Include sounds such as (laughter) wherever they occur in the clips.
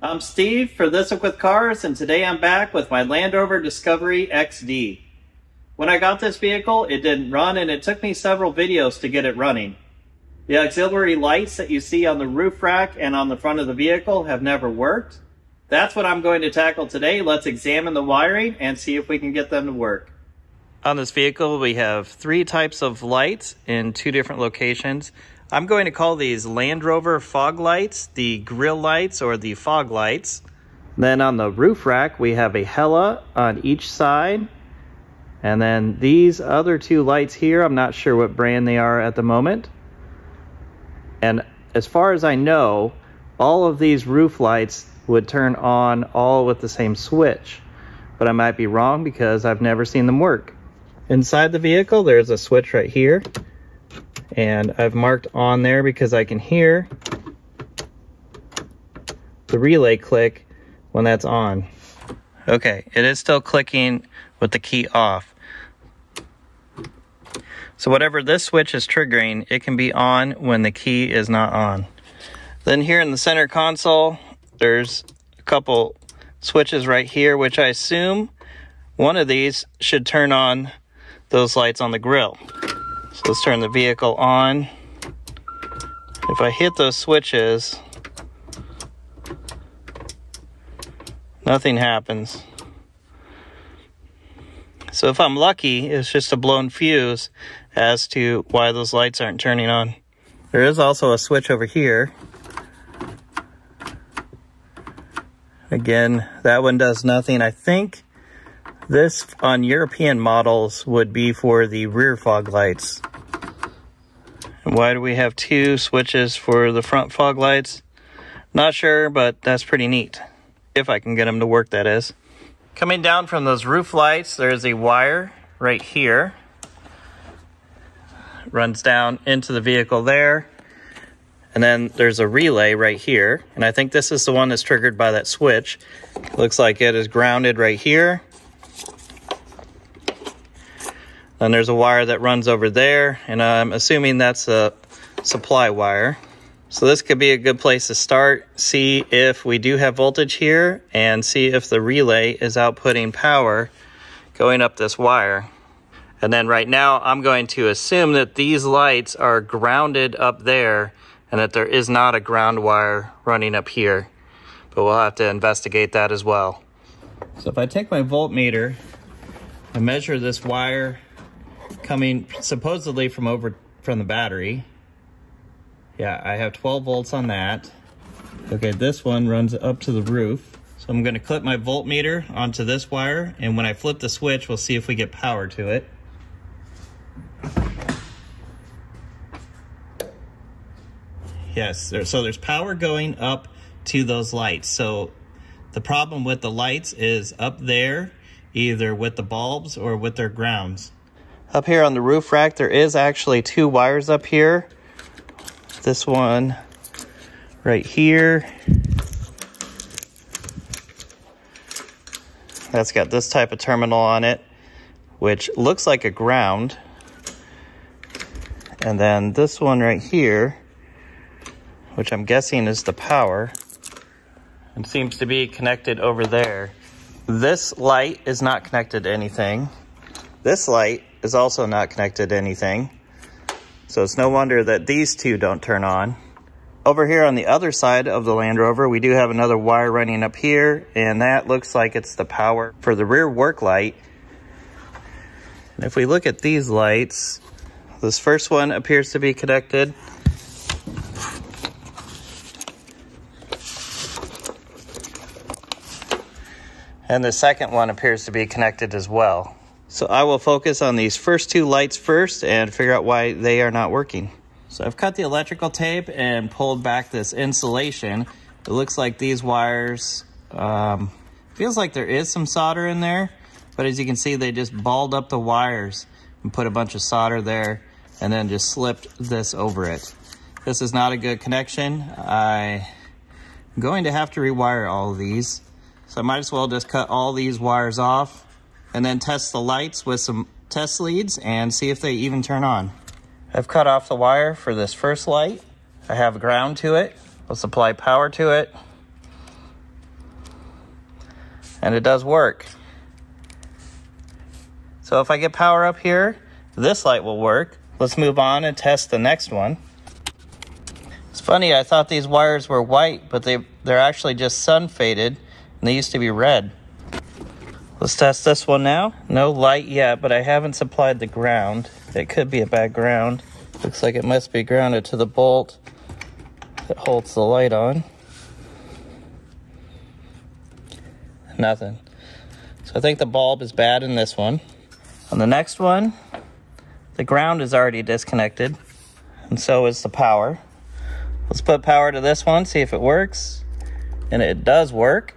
I'm Steve for This Week with Cars, and today I'm back with my Land Rover Discovery XD. When I got this vehicle, it didn't run, and it took me several videos to get it running. The auxiliary lights that you see on the roof rack and on the front of the vehicle have never worked. That's what I'm going to tackle today. Let's examine the wiring and see if we can get them to work. On this vehicle, we have three types of lights in two different locations. I'm going to call these Land Rover fog lights, the grill lights, or the fog lights. Then on the roof rack, we have a Hella on each side. And then these other two lights here, I'm not sure what brand they are at the moment. And as far as I know, all of these roof lights would turn on all with the same switch. But I might be wrong because I've never seen them work. Inside the vehicle, there's a switch right here and I've marked on there because I can hear the relay click when that's on. Okay, it is still clicking with the key off. So whatever this switch is triggering, it can be on when the key is not on. Then here in the center console, there's a couple switches right here, which I assume one of these should turn on those lights on the grill. So let's turn the vehicle on. If I hit those switches, nothing happens. So if I'm lucky, it's just a blown fuse as to why those lights aren't turning on. There is also a switch over here. Again, that one does nothing. I think this on European models would be for the rear fog lights. Why do we have two switches for the front fog lights? Not sure, but that's pretty neat. If I can get them to work, that is. Coming down from those roof lights, there's a wire right here. Runs down into the vehicle there. And then there's a relay right here. And I think this is the one that's triggered by that switch. Looks like it is grounded right here. Then there's a wire that runs over there, and I'm assuming that's a supply wire. So this could be a good place to start, see if we do have voltage here, and see if the relay is outputting power going up this wire. And then right now, I'm going to assume that these lights are grounded up there, and that there is not a ground wire running up here. But we'll have to investigate that as well. So if I take my voltmeter and measure this wire coming supposedly from over from the battery. Yeah, I have 12 volts on that. Okay, this one runs up to the roof. So I'm gonna clip my voltmeter onto this wire, and when I flip the switch, we'll see if we get power to it. Yes, so there's power going up to those lights. So the problem with the lights is up there, either with the bulbs or with their grounds. Up here on the roof rack, there is actually two wires up here. This one right here. That's got this type of terminal on it, which looks like a ground. And then this one right here, which I'm guessing is the power, and seems to be connected over there. This light is not connected to anything. This light is also not connected to anything. So it's no wonder that these two don't turn on. Over here on the other side of the Land Rover, we do have another wire running up here, and that looks like it's the power for the rear work light. And if we look at these lights, this first one appears to be connected. And the second one appears to be connected as well. So I will focus on these first two lights first and figure out why they are not working. So I've cut the electrical tape and pulled back this insulation. It looks like these wires, um, feels like there is some solder in there, but as you can see, they just balled up the wires and put a bunch of solder there and then just slipped this over it. This is not a good connection. I'm going to have to rewire all of these. So I might as well just cut all these wires off and then test the lights with some test leads and see if they even turn on. I've cut off the wire for this first light. I have ground to it. I'll supply power to it. and it does work. So if I get power up here, this light will work. Let's move on and test the next one. It's funny, I thought these wires were white, but they, they're actually just sun faded, and they used to be red. Let's test this one now. No light yet, but I haven't supplied the ground. It could be a bad ground. Looks like it must be grounded to the bolt that holds the light on. Nothing. So I think the bulb is bad in this one. On the next one, the ground is already disconnected, and so is the power. Let's put power to this one, see if it works. And it does work.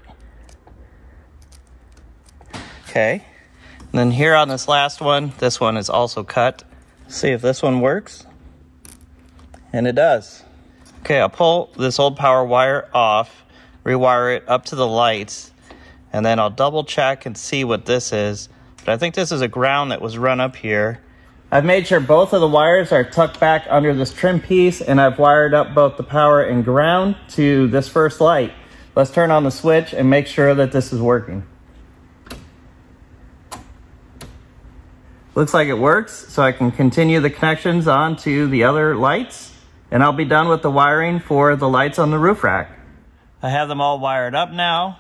Okay. And then here on this last one, this one is also cut. See if this one works. And it does. Okay, I'll pull this old power wire off, rewire it up to the lights, and then I'll double check and see what this is. But I think this is a ground that was run up here. I've made sure both of the wires are tucked back under this trim piece and I've wired up both the power and ground to this first light. Let's turn on the switch and make sure that this is working. Looks like it works, so I can continue the connections on to the other lights and I'll be done with the wiring for the lights on the roof rack. I have them all wired up now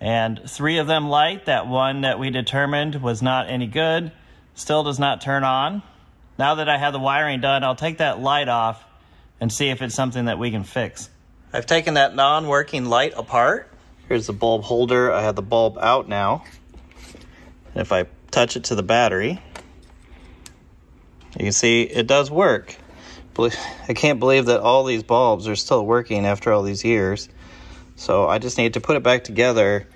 and three of them light. That one that we determined was not any good still does not turn on. Now that I have the wiring done, I'll take that light off and see if it's something that we can fix. I've taken that non-working light apart. Here's the bulb holder. I have the bulb out now. And if I touch it to the battery, you can see it does work. I can't believe that all these bulbs are still working after all these years. So I just need to put it back together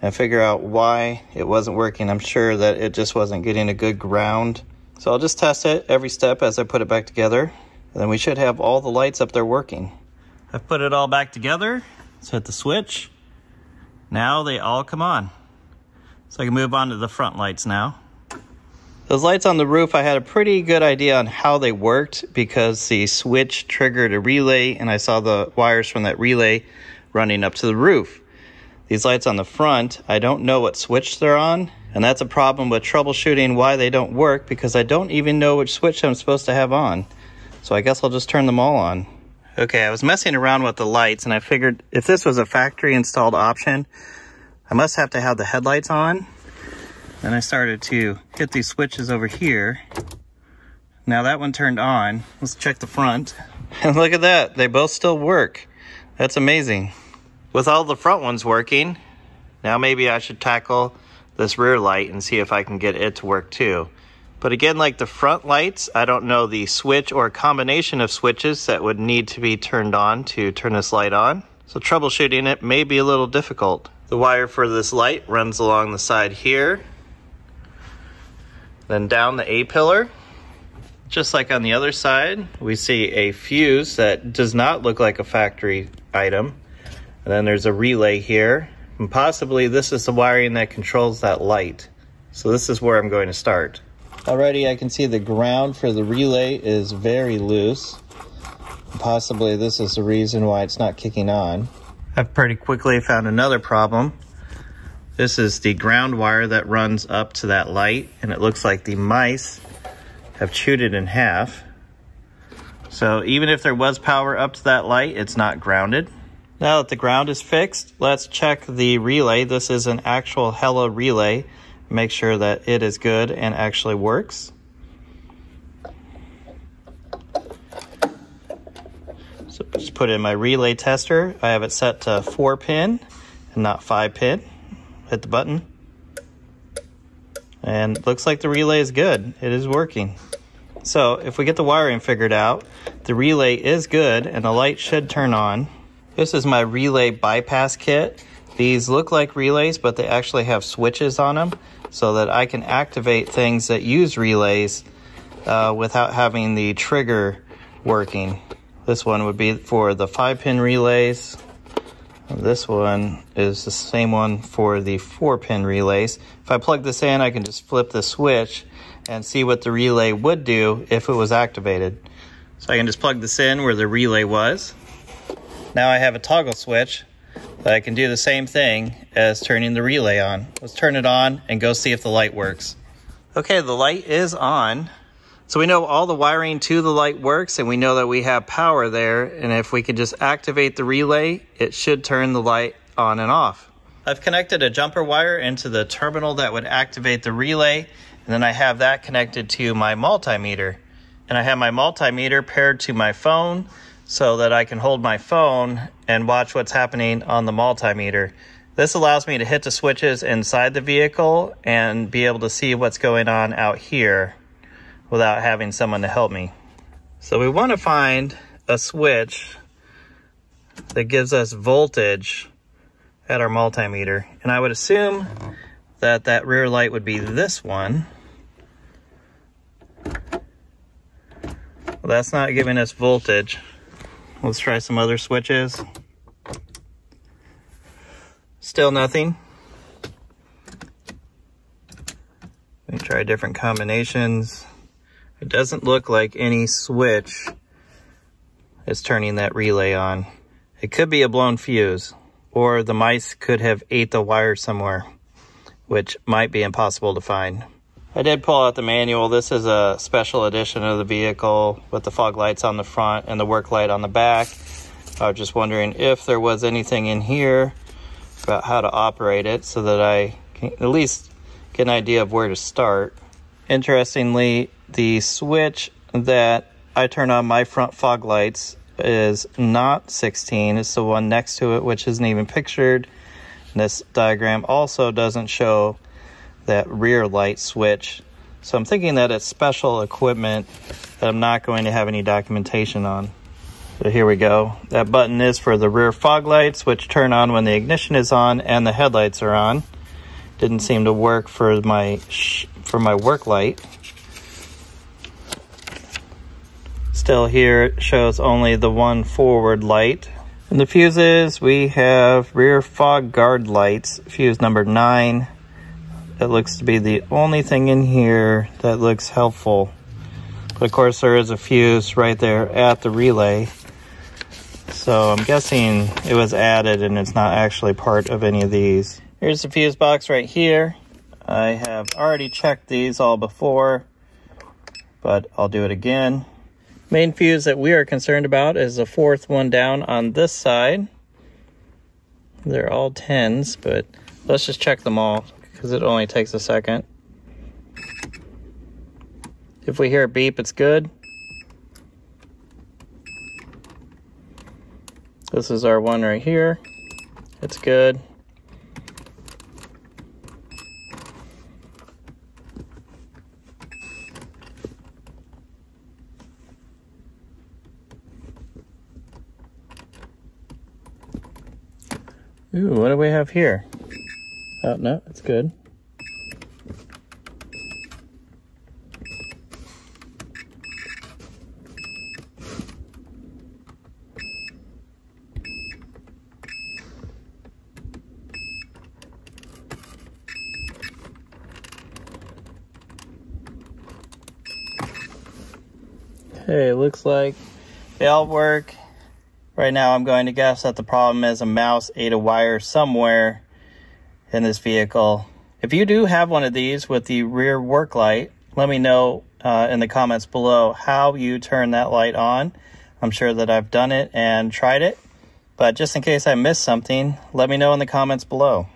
and figure out why it wasn't working. I'm sure that it just wasn't getting a good ground. So I'll just test it every step as I put it back together. And then we should have all the lights up there working. I've put it all back together. Let's hit the switch. Now they all come on. So I can move on to the front lights now. Those lights on the roof, I had a pretty good idea on how they worked because the switch triggered a relay and I saw the wires from that relay running up to the roof. These lights on the front, I don't know what switch they're on, and that's a problem with troubleshooting why they don't work because I don't even know which switch I'm supposed to have on. So I guess I'll just turn them all on. Okay, I was messing around with the lights and I figured if this was a factory installed option, I must have to have the headlights on. Then I started to hit these switches over here. Now that one turned on. Let's check the front. And (laughs) look at that, they both still work. That's amazing. With all the front ones working, now maybe I should tackle this rear light and see if I can get it to work too. But again, like the front lights, I don't know the switch or combination of switches that would need to be turned on to turn this light on. So troubleshooting it may be a little difficult. The wire for this light runs along the side here, then down the A-pillar. Just like on the other side, we see a fuse that does not look like a factory item. And then there's a relay here. And possibly this is the wiring that controls that light. So this is where I'm going to start. Already I can see the ground for the relay is very loose. Possibly this is the reason why it's not kicking on. I've pretty quickly found another problem. This is the ground wire that runs up to that light and it looks like the mice have chewed it in half. So even if there was power up to that light, it's not grounded. Now that the ground is fixed, let's check the relay. This is an actual Hella relay. Make sure that it is good and actually works. So just put in my relay tester. I have it set to 4 pin and not 5 pin. Hit the button. And looks like the relay is good. It is working. So if we get the wiring figured out, the relay is good and the light should turn on. This is my relay bypass kit. These look like relays, but they actually have switches on them so that I can activate things that use relays uh, without having the trigger working. This one would be for the 5-pin relays. This one is the same one for the 4-pin relays. If I plug this in, I can just flip the switch and see what the relay would do if it was activated. So I can just plug this in where the relay was. Now I have a toggle switch that I can do the same thing as turning the relay on. Let's turn it on and go see if the light works. Okay, the light is on. So we know all the wiring to the light works and we know that we have power there. And if we can just activate the relay, it should turn the light on and off. I've connected a jumper wire into the terminal that would activate the relay. And then I have that connected to my multimeter. And I have my multimeter paired to my phone so that I can hold my phone and watch what's happening on the multimeter. This allows me to hit the switches inside the vehicle and be able to see what's going on out here without having someone to help me. So we want to find a switch that gives us voltage at our multimeter. And I would assume that that rear light would be this one. Well, that's not giving us voltage. Let's try some other switches. Still nothing. We try different combinations. It doesn't look like any switch is turning that relay on. It could be a blown fuse, or the mice could have ate the wire somewhere, which might be impossible to find. I did pull out the manual. This is a special edition of the vehicle with the fog lights on the front and the work light on the back. I was just wondering if there was anything in here about how to operate it so that I can at least get an idea of where to start. Interestingly, the switch that I turn on my front fog lights is not 16. It's the one next to it, which isn't even pictured. This diagram also doesn't show that rear light switch. So I'm thinking that it's special equipment that I'm not going to have any documentation on. So here we go. That button is for the rear fog lights, which turn on when the ignition is on and the headlights are on. Didn't seem to work for my for my work light. Still here it shows only the one forward light. And the fuses, we have rear fog guard lights, fuse number 9. That looks to be the only thing in here that looks helpful. But of course there is a fuse right there at the relay. So I'm guessing it was added and it's not actually part of any of these. Here's the fuse box right here. I have already checked these all before, but I'll do it again. Main fuse that we are concerned about is the fourth one down on this side. They're all 10s, but let's just check them all because it only takes a second. If we hear a beep, it's good. This is our one right here. It's good. Ooh, what do we have here? Oh, no, it's good. Okay, looks like they all work. Right now I'm going to guess that the problem is a mouse ate a wire somewhere in this vehicle. If you do have one of these with the rear work light, let me know uh, in the comments below how you turn that light on. I'm sure that I've done it and tried it, but just in case I missed something, let me know in the comments below.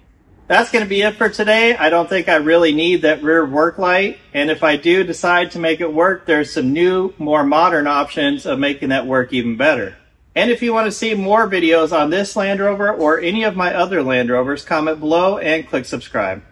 That's going to be it for today. I don't think I really need that rear work light. And if I do decide to make it work, there's some new, more modern options of making that work even better. And if you want to see more videos on this Land Rover or any of my other Land Rovers, comment below and click subscribe.